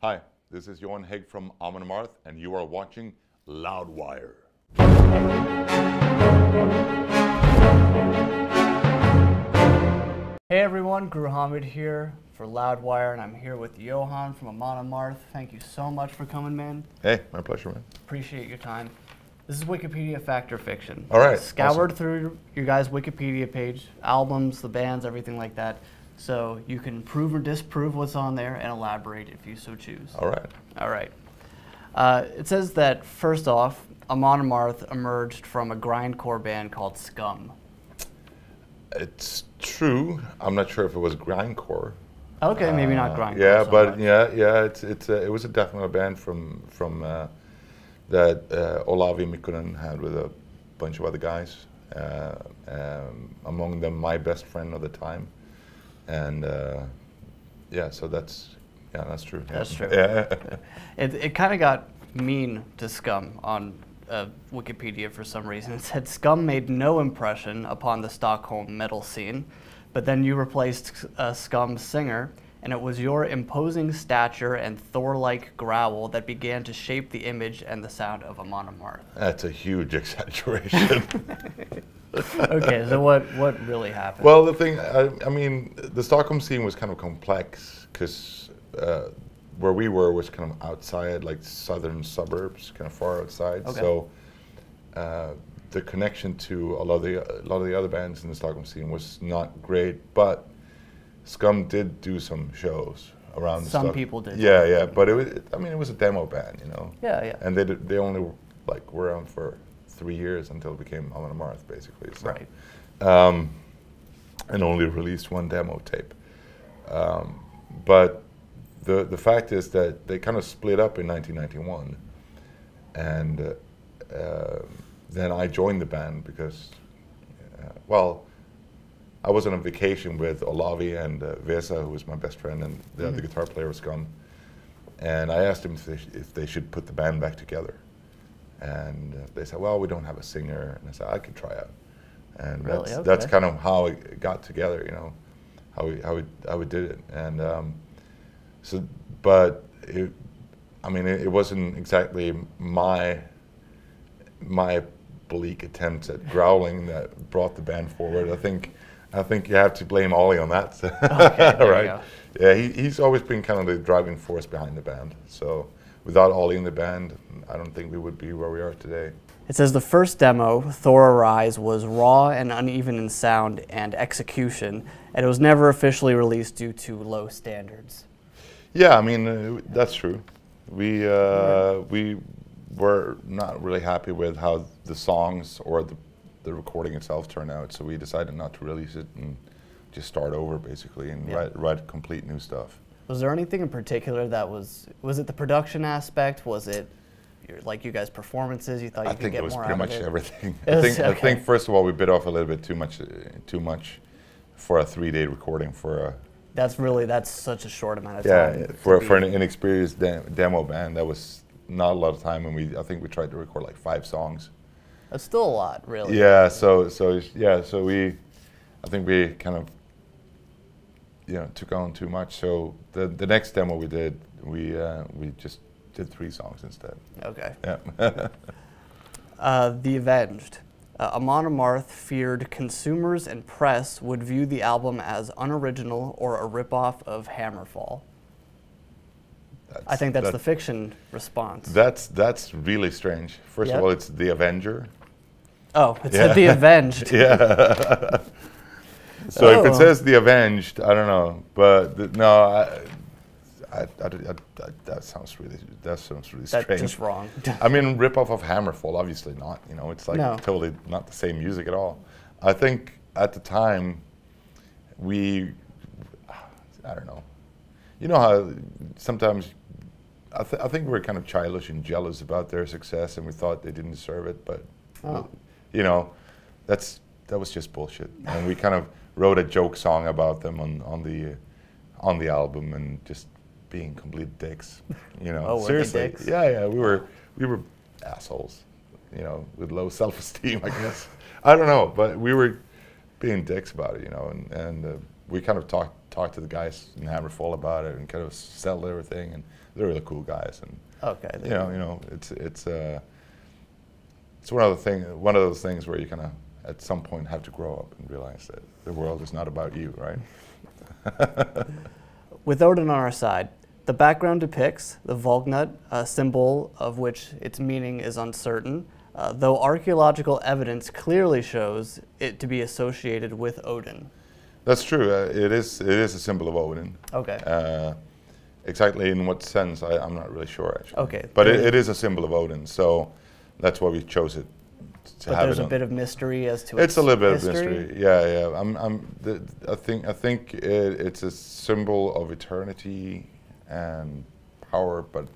Hi, this is Johan Hegg from Amon Amarth, and you are watching Loudwire. Hey everyone, Gruhamed here for Loudwire, and I'm here with Johan from Amon Amarth. Thank you so much for coming, man. Hey, my pleasure, man. Appreciate your time. This is Wikipedia Fact or Fiction. All right, Scoured awesome. through your guys' Wikipedia page, albums, the bands, everything like that. So you can prove or disprove what's on there and elaborate if you so choose. All right. All right. Uh, it says that first off, Amon Amarth emerged from a grindcore band called Scum. It's true. I'm not sure if it was grindcore. Okay, maybe not Uh, grindcore. Yeah, so but much. yeah, yeah. It's it's uh, it was a definite band from from uh, that uh, Olavi Mikkonen had with a bunch of other guys. Uh, um, among them, my best friend of the time, and uh, yeah. So that's yeah, that's true. That's true. Yeah. It, it kind of got mean to Scum on uh, Wikipedia for some reason. It said Scum made no impression upon the Stockholm metal scene, but then you replaced uh, Scum's singer, and it was your imposing stature and Thor-like growl that began to shape the image and the sound of Amon Amarth. That's a huge exaggeration. okay, so what what really happened? well, the thing, I, I mean, the Stockholm scene was kind of complex because uh, where we were was kind of outside, like southern suburbs, kind of far outside. Okay. So uh, the connection to a lot of the a lot of the other bands in the Stockholm scene was not great, but Scum did do some shows around. the Some Stock- people did. Yeah, yeah, but it was. I mean, it was a demo band, you know. yeah, yeah. And they did, they only like were on for three years until it became Amon Amarth, basically. So, Right. Um, and only released one demo tape. Um, but the the fact is that they kind of split up in 1991, and uh, uh, then I joined the band because, uh, well. I was on a vacation with Olavi and uh, Vesa, who was my best friend, and the other guitar player was gone. And I asked him if they, sh- if they should put the band back together. And uh, they said, well, we don't have a singer. And I said, I could try out. And Really? that's, that's kind of how it got together, you know, how we, how we, how we did it. And um, so, but it, I mean, it, it wasn't exactly my, my bleak attempts at growling that brought the band forward. I think, I think you have to blame Ollie on that, you right? Yeah, he, he's always been kind of the driving force behind the band. So without Ollie in the band, I don't think we would be where we are today. It says the first demo, Thor Arise, was raw and uneven in sound and execution, and it was never officially released due to low standards. Yeah, I mean uh, that's true. We uh, we were not really happy with how the songs or the the recording itself turned out, so we decided not to release it and just start over basically and Yeah. write write complete new stuff. Was there anything in particular that was, was it the production aspect? Was it your, like you guys' performances? You thought you I could get was more pretty out much of it? everything. It I was- think I okay. think first of all we bit off a little bit too much uh, too much for a three day recording for a That's really, that's such a short amount of yeah time. for for an inexperienced de- demo band that was not a lot of time and we I think we tried to record like five songs. That's still a lot, really. Yeah, so so yeah, so we, I think we kind of, you know, took on too much. So the the next demo we did, we uh, we just did three songs instead. Okay. Yeah. Uh, the Avenged. Uh, Amon Amarth feared consumers and press would view the album as unoriginal or a ripoff of Hammerfall. I think that's that- the fiction response. That's that's really strange. First Yep. of all, it's the Avenger. oh, it's Yeah. The Avenged. Yeah. so if Oh. it says the Avenged, I don't know, but no, I, I, I, I- I- that sounds really that sounds really That's strange. just wrong. I mean, rip off of Hammerfall, obviously not. You know, it's like No. totally not the same music at all. I think at the time, we, I don't know. You know how sometimes, I, th- I think we are kind of childish and jealous about their success, and we thought they didn't deserve it. But, Oh. you know, that's that was just bullshit. And we kind of wrote a joke song about them on on the on the album, and just being complete dicks. You know, Oh, seriously. dicks? Yeah, yeah, we were we were assholes, you know, with low self-esteem, I guess. I don't know, but we were being dicks about it, you know, and and uh, we kind of talked talked to the guys in Hammerfall about it and kind of settled everything. And they're really cool guys, and Okay. you know, you know, it's it's uh, it's one of the thing, one of those things where you kind of at some point have to grow up and realize that the world is not about you, right? With Oden on our side, the background depicts the Valknut, a symbol of which its meaning is uncertain, uh, though archaeological evidence clearly shows it to be associated with Odin. That's true. Uh, it is it is a symbol of Odin. Okay. Uh, exactly in what sense, I, I'm not really sure actually. Okay. But it, it is a symbol of Odin, so that's why we chose it to but have there's it a bit of mystery as to It's a little bit history. of mystery. Yeah, yeah. I'm, I'm. I think, I think it, it's a symbol of eternity and power, but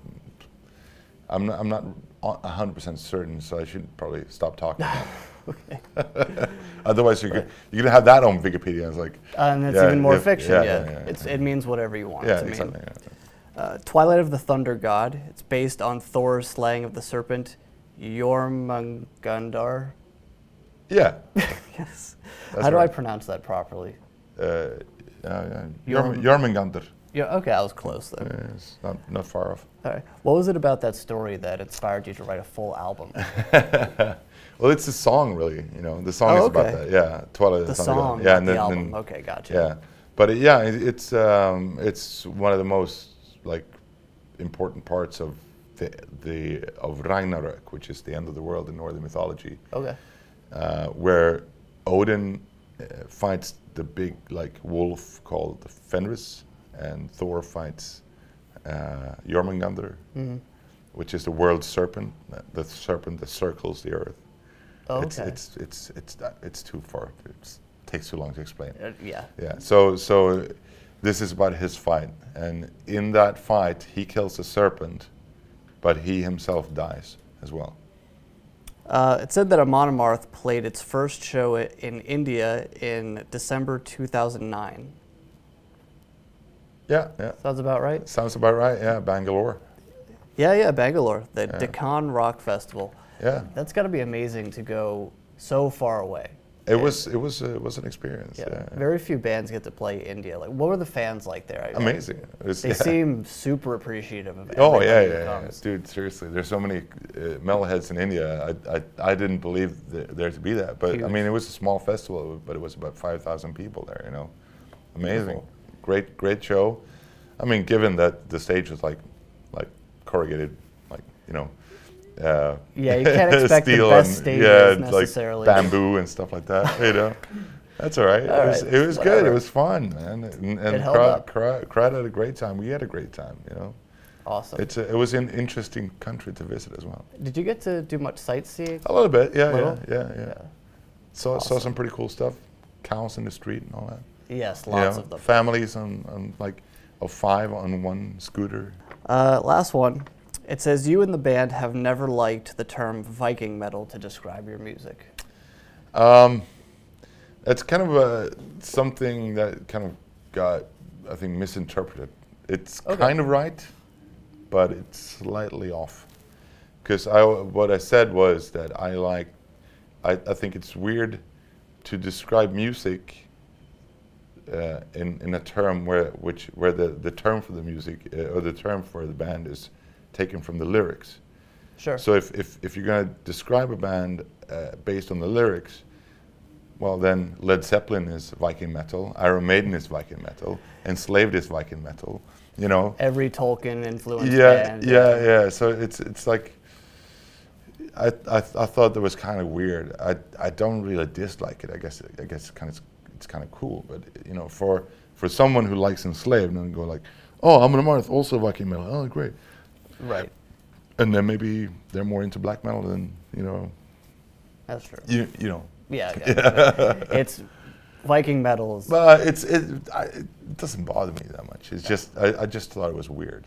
I'm not, I'm not a hundred percent certain. So I should probably stop talking. it. Otherwise, you're gonna, you're gonna have that on Wikipedia. It's like, Uh, and it's Yeah, even more if- fiction. yeah, Yeah, yeah, yeah, it's, yeah. it means whatever you want yeah, to exactly. mean. Uh, Twilight of the Thunder God. It's based on Thor's slaying of the serpent Jormungandr. Yeah. yes. That's How do I pronounce that properly? Uh, yeah, yeah. Jorm- Jorm- Jormungandr. Yeah. Okay, I was close though. Yeah, it's not not far off. All right. What was it about that story that inspired you to write a full album? well, it's a song, really. You know, the song Oh, is about that. Yeah, Twilight the the song, Yeah, and the then- album. okay, gotcha. Yeah, but it, yeah, it, it's um, it's one of the most like important parts of the the of Ragnarök, which is the end of the world in Northern mythology, Okay. uh, where Odin uh, fights the big like wolf called Fenris, and Thor fights uh, Jormungandr, hmm which is the world serpent, uh, the serpent that circles the earth. Oh, It's okay. it's it's it's it's too far. It takes too long to explain. Uh, yeah. Yeah. So so this is about his fight, and in that fight, he kills the serpent, but he himself dies as well. Uh, it said that Amon Amarth played its first show i- in India in December 2009. Yeah. Yeah. Sounds about right? Sounds about right. Yeah. Bangalore. Yeah, yeah, Bangalore, the Yeah. Deccan Rock Festival. Yeah. That's got to be amazing to go so far away. It was it was uh, it was an experience. Yeah. Yeah. Very few bands get to play India. Like, what were the fans like there? I- Amazing. It was- They yeah. seem super appreciative of Oh yeah, yeah, yeah, dude. Seriously, there's so many uh, metalheads in India. I, I, I didn't believe th- there to be that, but I mean, it was a small festival, but it was about five thousand people there. You know, amazing, Beautiful. Great, great show. I mean, given that the stage was like, like corrugated, like you know. Uh, Yeah, you can't expect the best and, stages yeah, necessarily. like bamboo and stuff like that. You know, that's all right. All it was, right, it was good. It was fun, man. And, and crowd, crowd, crowd had a great time. We had a great time. You know. Awesome. It's a, it was an interesting country to visit as well. Did you get to do much sightseeing? A little bit, yeah, Little? yeah, yeah, yeah. Saw saw Awesome. some pretty cool stuff. Cows in the street and all that. Yes, lots know, of them. Families on, on like of five on one scooter. Uh, last one. It says you and the band have never liked the term Viking metal to describe your music. Um, it's kind of a something that kind of got I think misinterpreted. It's Okay. kind of right, but it's slightly off. Because I what I said was that I like I, I think it's weird to describe music uh, in in a term where which where the, the term for the music uh, or the term for the band is taken from the lyrics. Sure. So if, if, if you're going to describe a band uh, based on the lyrics, well then Led Zeppelin is Viking metal, Iron Maiden is Viking metal, Enslaved is Viking metal. You know. Every Tolkien influenced Yeah, band. yeah, yeah. So it's it's like. I, I, I thought that was kind of weird. I, I don't really dislike it. I guess I guess kind of it's kind of cool. But you know, for for someone who likes Enslaved and go like, oh, Amon Amarth, also Viking metal. Oh, great. Right. And then maybe they're more into black metal than you know. That's true. You you know. Yeah. yeah. it's Viking metal is But it's it, I, it doesn't bother me that much. It's just I, I just thought it was weird.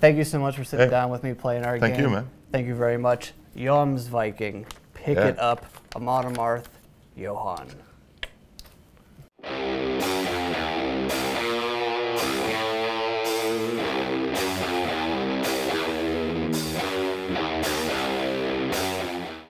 Thank you so much for sitting Hey. down with me playing our Thank game. Thank you, man. Thank you very much. Jomsviking. Pick Yeah. it up. Amon Amarth. Johan.